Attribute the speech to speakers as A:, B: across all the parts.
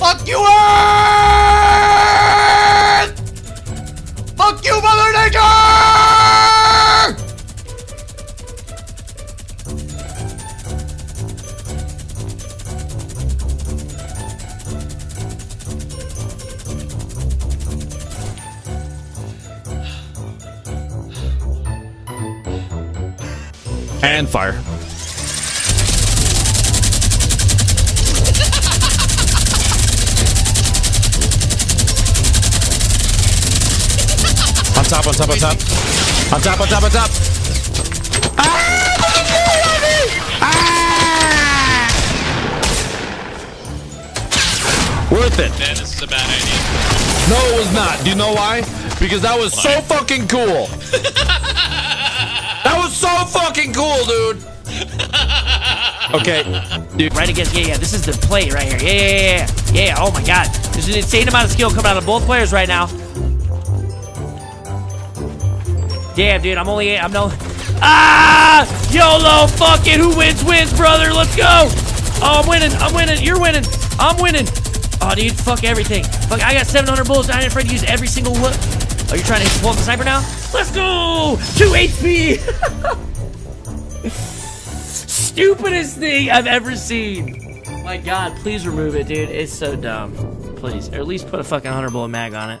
A: Fuck you, Earth! Fuck you, Mother Nature!
B: And fire. On top, on top, on top. On top, on top, on ah! top. Worth it.
C: Man, this is a bad idea.
B: No, it was not. Do you know why? Because that was so fucking cool. that was so fucking cool, dude. Okay. Dude.
D: Right against, yeah, yeah. This is the play right here. Yeah, yeah, yeah, yeah. Yeah, oh my god. There's an insane amount of skill coming out of both players right now. Damn, dude, I'm only, I'm no. Ah! YOLO, fuck it. Who wins, wins, brother. Let's go. Oh, I'm winning. I'm winning. You're winning. I'm winning. Oh, dude, fuck everything. Fuck, I got 700 bullets. I ain't afraid to use every single one. Oh, you're trying to pull the sniper now? Let's go! 2 HP! Stupidest thing I've ever seen. My god, please remove it, dude. It's so dumb. Please. Or at least put a fucking 100 bullet mag on it.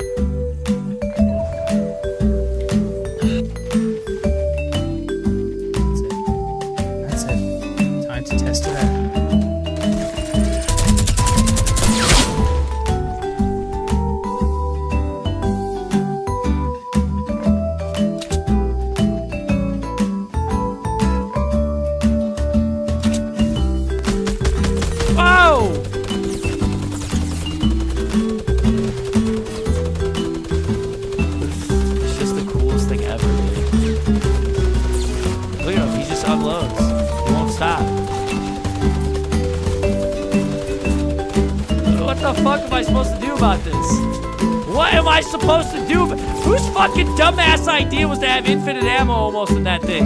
D: the fuck am I supposed to do about this? What am I supposed to do? Whose fucking dumbass idea was to have infinite ammo almost in that thing?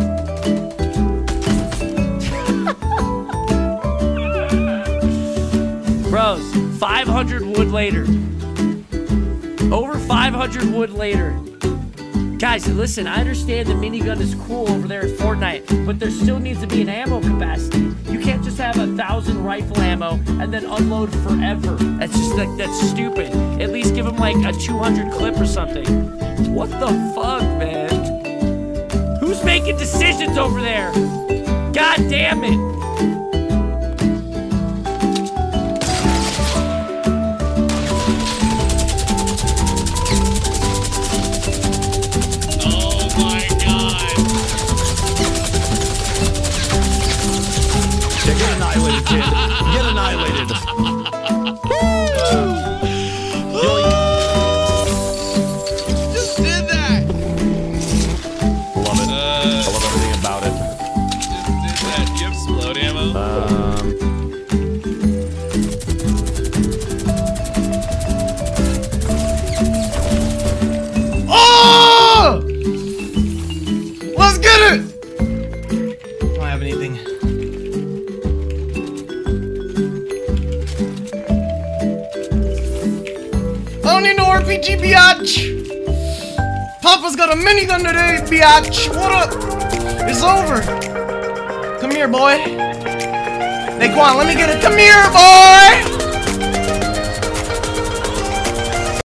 D: Bros, 500 wood later. Over 500 wood later. Guys, listen, I understand the minigun is cool over there at Fortnite, but there still needs to be an ammo capacity. Can't just have a thousand rifle ammo and then unload forever. That's just like, that's stupid. At least give him like a 200 clip or something. What the fuck, man? Who's making decisions over there? God damn it.
B: Get annihilated, kid. Get annihilated.
A: Don't need no RPG, biatch! Papa's got a minigun today, biatch! What up? It's over! Come here, boy! Naquan, let me get it. Come here, boy!